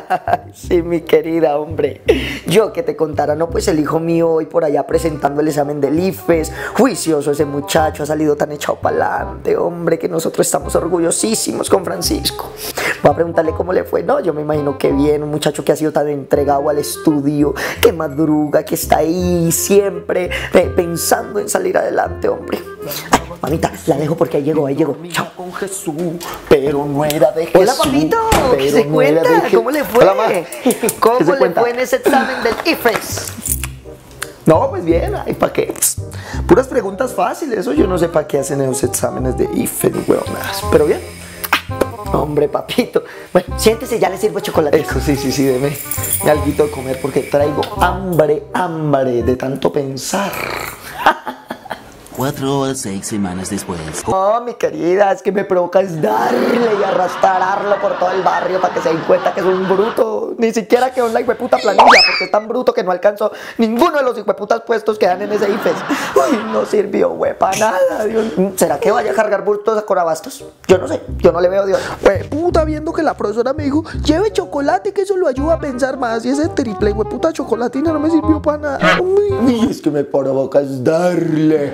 Sí, mi querida, hombre. Yo que te contara, no, pues el hijo mío hoy por allá presentando el examen del IFES. Juicioso ese muchacho, ha salido tan echado para adelante, hombre, que nosotros estamos orgullosísimos con Francisco. Voy a preguntarle cómo le fue. No, yo me imagino que bien, un muchacho que ha sido tan entregado al estudio, que madruga, que está ahí siempre eh, pensando en salir adelante, hombre. Ay, mamita, la dejo porque ahí llegó, ahí llegó. Chao. con Jesús, pero no era de Jesús. Hola, papito, ¿qué pero se no cuenta? ¿Cómo le fue? Hola, ma. ¿Qué ¿Cómo le cuenta? fue en ese examen del IFES? No, pues bien, ay, ¿para qué? Puras preguntas fáciles, eso yo no sé para qué hacen esos exámenes de IFE ni huevonadas, pero bien. Hombre, papito. Bueno, siéntese, ya le sirvo chocolate. Eso sí, sí, sí, deme algo de comer porque traigo hambre, hambre de tanto pensar. Cuatro o seis semanas después. No, mi querida, es que me provoca es darle y arrastrarlo por todo el barrio para que se den cuenta que es un bruto. Ni siquiera quedó en la hijueputa planilla, porque es tan bruto que no alcanzó ninguno de los hijueputas puestos que dan en ese IFES. Uy, no sirvió, güey, para nada, Dios. ¿Será que vaya a cargar bultos a Corabastos? Yo no sé, yo no le veo Dios. Güey, puta, viendo que la profesora me dijo, lleve chocolate que eso lo ayuda a pensar más. Y ese triple, güey, puta chocolatina no me sirvió para nada. Uy, es que me provoca es darle.